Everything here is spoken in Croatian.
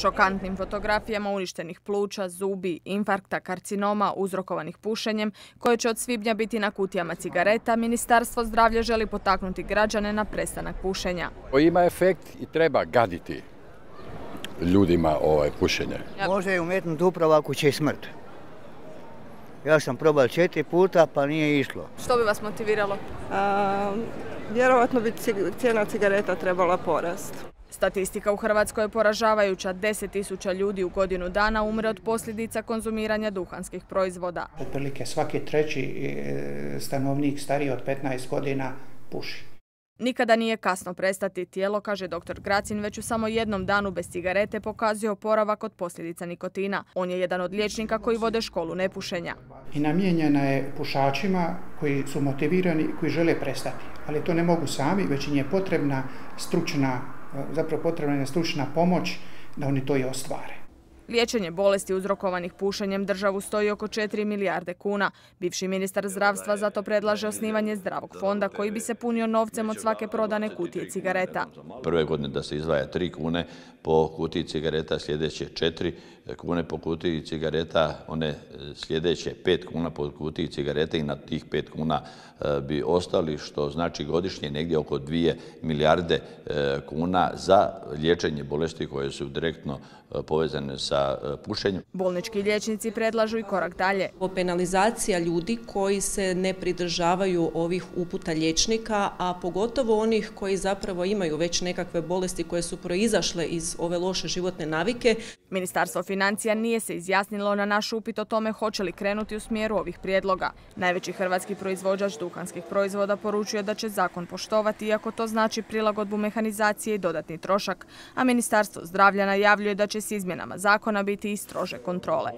Šokantnim fotografijama uništenih pluća, zubi, infarkta, karcinoma uzrokovanih pušenjem, koje će od svibnja biti na kutijama cigareta, Ministarstvo zdravlja želi potaknuti građane na prestanak pušenja. Ima efekt i treba gaditi ljudima ovaj pušenje. Može je umetnuti upravo ako će smrt. Ja sam probao četiri puta pa nije išlo. Što bi vas motiviralo? vjerovatno bi cijena cigareta trebala porast. Statistika u Hrvatskoj je poražavajuća. 10.000 ljudi u godinu dana umre od posljedica konzumiranja duhanskih proizvoda. Otprilike svaki treći e, stanovnik stariji od 15 godina puši. Nikada nije kasno prestati. Tijelo, kaže dr. Gracin, već u samo jednom danu bez cigarete pokazuje oporavak od posljedica nikotina. On je jedan od liječnika koji vode školu nepušenja. I namijenjena je pušačima koji su motivirani koji žele prestati. Ali to ne mogu sami, već im je potrebna stručna, zapravo potrebna je stručna pomoć da oni to i ostvare. Liječenje bolesti uzrokovanih pušenjem državu stoji oko 4 milijarde kuna. Bivši ministar zdravstva zato predlaže osnivanje zdravog fonda koji bi se punio novcem od svake prodane kutije cigareta. Prve godine da se izdvaja 3 kune po kutiji cigareta, sljedeće 4 kune po kutiji cigareta, one sljedeće 5 kuna po kutiji cigareta i na tih 5 kuna e, bi ostali, što znači godišnje negdje oko 2 milijarde e, kuna za liječenje bolesti koje su direktno e, povezane sa pušenjem. Bolnički liječnici predlažu i korak dalje. Penalizacija ljudi koji se ne pridržavaju ovih uputa liječnika, a pogotovo onih koji zapravo imaju već nekakve bolesti koje su proizašle iz ove loše životne navike. Ministarstvo financija nije se izjasnilo na naš upit o tome hoće li krenuti u smjeru ovih prijedloga. Najveći hrvatski proizvođač duhanskih proizvoda poručuje da će zakon poštovati iako to znači prilagodbu mehanizacije i dodatni trošak, a Ministarstvo zdravlja najavljuje da će s izmjenama zakona biti i strože kontrole.